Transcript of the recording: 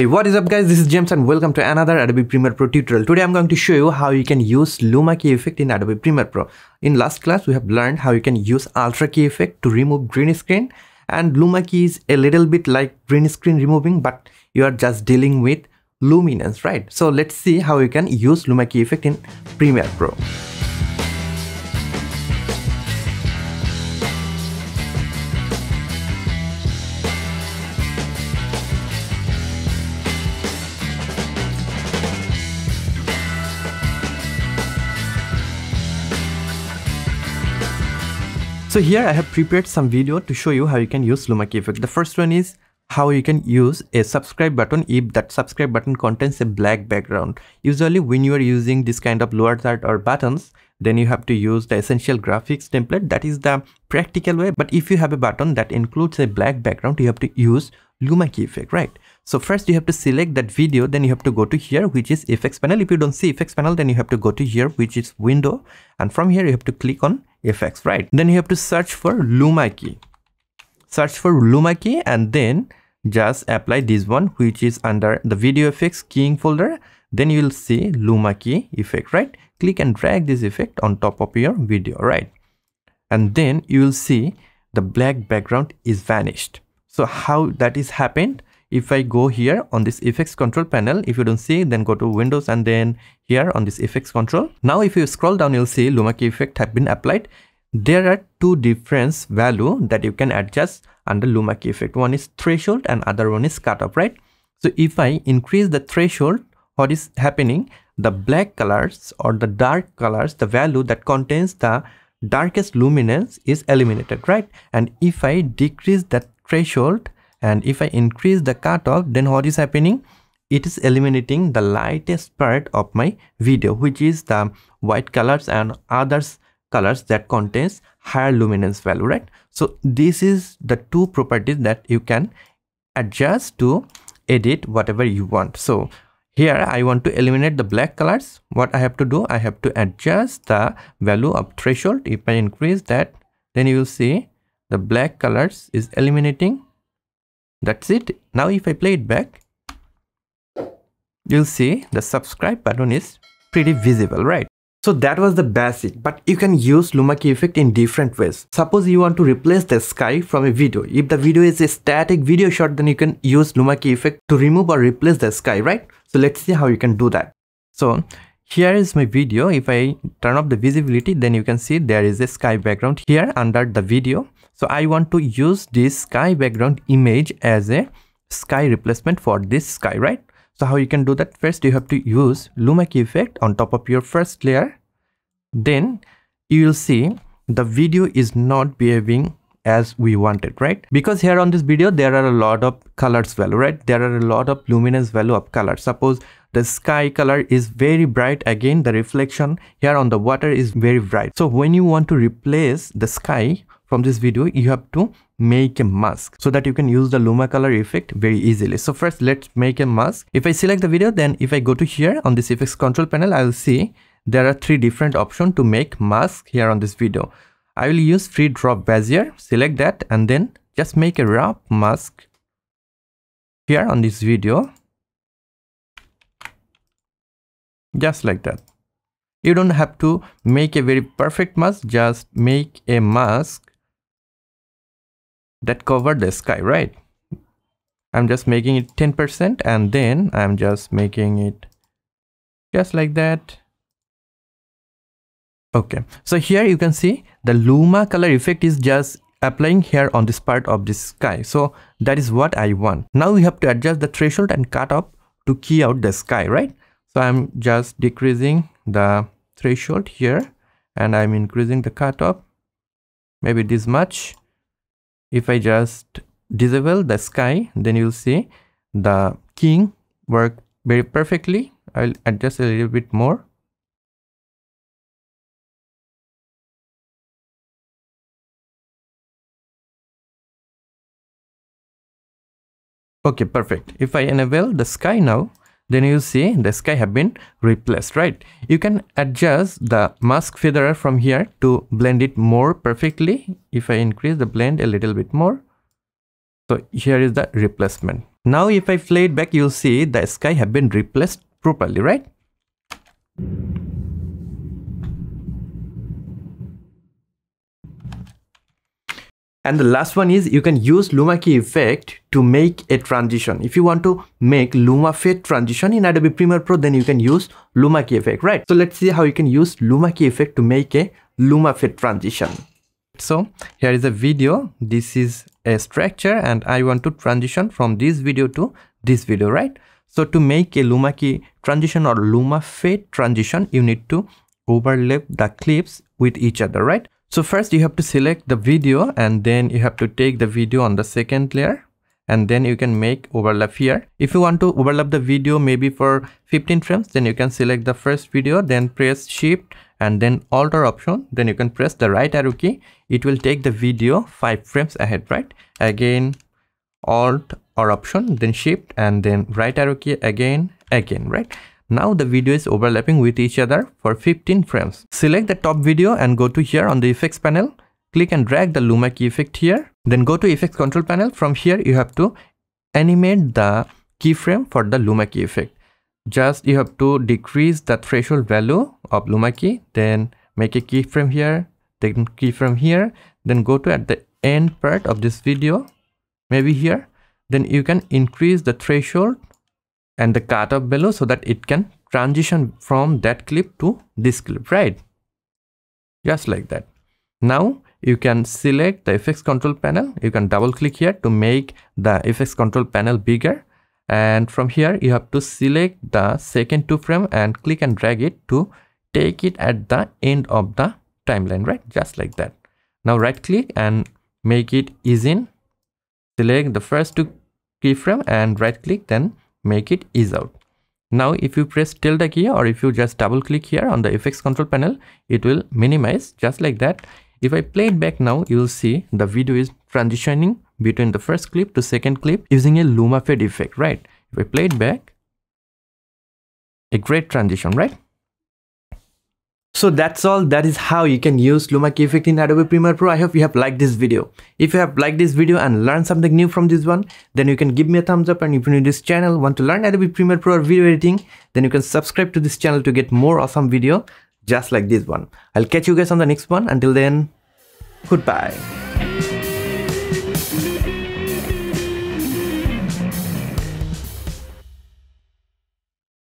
Hey what is up guys this is James and welcome to another Adobe Premiere Pro tutorial. Today I'm going to show you how you can use Luma key effect in Adobe Premiere Pro. In last class we have learned how you can use Ultra key effect to remove green screen and Luma key is a little bit like green screen removing but you are just dealing with luminance right. So let's see how you can use Luma key effect in Premiere Pro. So here I have prepared some video to show you how you can use Luma key effect. The first one is how you can use a subscribe button if that subscribe button contains a black background. Usually when you are using this kind of lower third or buttons, then you have to use the essential graphics template. That is the practical way. But if you have a button that includes a black background, you have to use Luma key effect, right? So first you have to select that video, then you have to go to here, which is effects panel. If you don't see effects panel, then you have to go to here, which is window. And from here, you have to click on effects, right? Then you have to search for Luma key. Search for Luma key and then just apply this one, which is under the video effects keying folder. Then you will see Luma key effect, right? Click and drag this effect on top of your video, right? And then you will see the black background is vanished. So how that is happened? If I go here on this effects control panel, if you don't see, then go to Windows and then here on this effects control. Now, if you scroll down, you'll see Luma key effect have been applied. There are two difference value that you can adjust under Luma key effect. One is threshold and other one is cutoff, right? So if I increase the threshold, what is happening? The black colors or the dark colors, the value that contains the darkest luminance is eliminated, right? And if I decrease that threshold, and if I increase the cutoff then what is happening? It is eliminating the lightest part of my video which is the white colors and others colors that contains higher luminance value right? So this is the two properties that you can adjust to edit whatever you want. So here i want to eliminate the black colors. What i have to do? I have to adjust the value of threshold. If i increase that then you will see the black colors is eliminating that's it. Now if I play it back, you'll see the subscribe button is pretty visible, right? So that was the basic, but you can use Luma key effect in different ways. Suppose you want to replace the sky from a video. If the video is a static video shot, then you can use Luma key effect to remove or replace the sky, right? So let's see how you can do that. So here is my video. If I turn off the visibility, then you can see there is a sky background here under the video. So I want to use this sky background image as a sky replacement for this sky, right? So how you can do that? First, you have to use Luma key effect on top of your first layer. Then you will see the video is not behaving as we wanted, right? Because here on this video, there are a lot of colors value, right? There are a lot of luminance value of color. Suppose the sky color is very bright. Again, the reflection here on the water is very bright. So when you want to replace the sky from this video you have to make a mask so that you can use the luma color effect very easily. So first let's make a mask. If i select the video then if i go to here on this effects control panel i'll see there are three different options to make mask here on this video. I will use free draw bezier select that and then just make a rough mask here on this video. Just like that. You don't have to make a very perfect mask just make a mask that covered the sky, right? I'm just making it 10% and then I'm just making it just like that. Okay, so here you can see the Luma color effect is just applying here on this part of the sky. So that is what I want. Now we have to adjust the threshold and cutoff to key out the sky, right? So I'm just decreasing the threshold here and I'm increasing the cutoff maybe this much if I just disable the sky then you'll see the keying work very perfectly. I'll adjust a little bit more. Okay perfect. If I enable the sky now then you see the sky have been replaced right? You can adjust the mask feather from here to blend it more perfectly. If i increase the blend a little bit more. So here is the replacement. Now if I play it back, you'll see the sky have been replaced properly, right? And the last one is you can use Luma key effect to make a transition. If you want to make Luma fade transition in Adobe Premiere Pro, then you can use Luma key effect, right? So let's see how you can use Luma key effect to make a Luma fade transition. So here is a video. This is a structure and I want to transition from this video to this video, right? So to make a Luma key transition or Luma fade transition, you need to overlap the clips with each other, right? So first you have to select the video and then you have to take the video on the second layer and then you can make overlap here. If you want to overlap the video maybe for 15 frames, then you can select the first video, then press shift and then alter option. Then you can press the right arrow key. It will take the video five frames ahead, right? Again, alt or option, then shift and then right arrow key again, again, right? Now the video is overlapping with each other for 15 frames. Select the top video and go to here on the effects panel. Click and drag the Luma key effect here. Then go to effects control panel. From here you have to animate the keyframe for the Luma key effect. Just you have to decrease the threshold value of Luma key. Then make a keyframe here. Then keyframe here. Then go to at the end part of this video. Maybe here. Then you can increase the threshold and the cutoff below so that it can transition from that clip to this clip, right? Just like that. Now you can select the effects control panel. You can double click here to make the effects control panel bigger. And from here, you have to select the second two frame and click and drag it to take it at the end of the timeline, right? Just like that. Now right click and make it ease in. Select the first two keyframe and right click, then make it ease out. Now if you press tilde key or if you just double click here on the effects control panel, it will minimize just like that. If I play it back now, you'll see the video is transitioning between the first clip to second clip using a Luma fade effect, right? If I play it back, a great transition, right? So that's all. That is how you can use Luma Key Effect in Adobe Premiere Pro. I hope you have liked this video. If you have liked this video and learned something new from this one, then you can give me a thumbs up. And if you're new to this channel, want to learn Adobe Premiere Pro or video editing, then you can subscribe to this channel to get more awesome video just like this one. I'll catch you guys on the next one. Until then, goodbye.